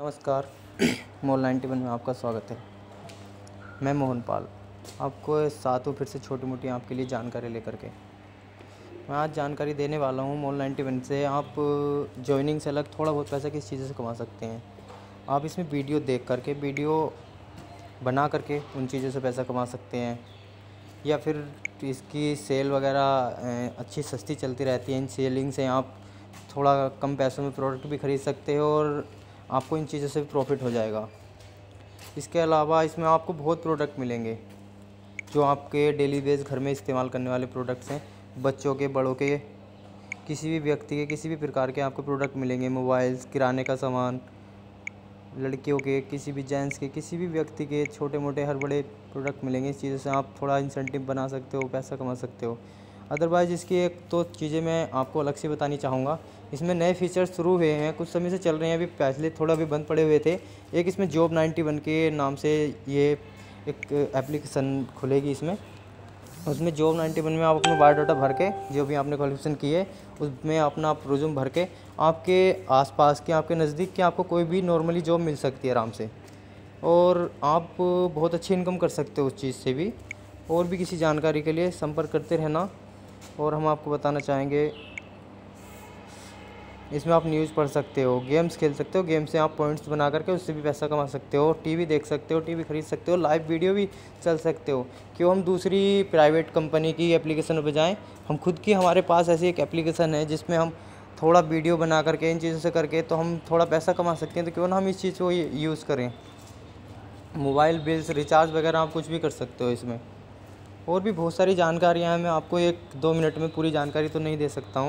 नमस्कार mall ninety one में आपका स्वागत है। मैं मोहन पाल, आपको हूँ फिर से छोटी मोटी आपके लिए जानकारी लेकर के। मैं आज जानकारी देने वाला हूँ मॉल नाइन्टी वन से, आप जॉइनिंग से अलग थोड़ा बहुत पैसा किस चीज़ से कमा सकते हैं। आप इसमें वीडियो देख करके, वीडियो बना करके उन चीज़ों से पैसा कमा सकते हैं। या फिर इसकी सेल वगैरह अच्छी सस्ती चलती रहती है। इन सेलिंग से आप थोड़ा कम पैसों में प्रोडक्ट भी ख़रीद सकते हो और आपको इन चीज़ों से भी प्रॉफिट हो जाएगा। इसके अलावा इसमें आपको बहुत प्रोडक्ट मिलेंगे, जो आपके डेली बेस घर में इस्तेमाल करने वाले प्रोडक्ट्स हैं। बच्चों के, बड़ों के, किसी भी व्यक्ति के, किसी भी प्रकार के आपको प्रोडक्ट मिलेंगे। मोबाइल्स, किराने का सामान, लड़कियों के, किसी भी जेंट्स के, किसी भी व्यक्ति के छोटे मोटे हर बड़े प्रोडक्ट मिलेंगे। इस चीज़ों से आप थोड़ा इंसेंटिव बना सकते हो, पैसा कमा सकते हो। अदरवाइज़ इसकी एक तो चीज़ें मैं आपको अलग से बतानी चाहूँगा। इसमें नए फीचर्स शुरू हुए हैं। कुछ समय से चल रहे हैं। अभी पहले थोड़ा भी बंद पड़े हुए थे। एक इसमें जॉब नाइन्टी वन के नाम से ये एक एप्लीकेशन खुलेगी इसमें। उसमें जॉब नाइन्टी वन में आप अपना बायोडाटा भर के, जो भी आपने क्वालिफिकेशन की है, उसमें अपना प्रोज्यूम भर के, आपके आसपास के, आपके नज़दीक के आपको कोई भी नॉर्मली जॉब मिल सकती है आराम से। और आप बहुत अच्छी इनकम कर सकते हो उस चीज़ से भी। और भी किसी जानकारी के लिए संपर्क करते रहना। और हम आपको बताना चाहेंगे, इसमें आप न्यूज़ पढ़ सकते हो गेम्स खेल सकते हो गेम से आप पॉइंट्स बना करके उससे भी पैसा कमा सकते हो टीवी देख सकते हो टीवी खरीद सकते हो लाइव वीडियो भी चल सकते हो। क्यों? हम दूसरी प्राइवेट कंपनी की एप्लीकेशन पर जाएँ। हम खुद की, हमारे पास ऐसी एक एप्लीकेशन है जिसमें हम थोड़ा वीडियो बना करके, इन चीज़ों से करके तो हम थोड़ा पैसा कमा सकते हैं तो क्यों ना हम इस चीज़ को यूज़ करें। मोबाइल बिल्स रिचार्ज वगैरह आप कुछ भी कर सकते हो इसमें। और भी बहुत सारी जानकारियाँ हैं। मैं आपको एक दो मिनट में पूरी जानकारी तो नहीं दे सकता हूँ।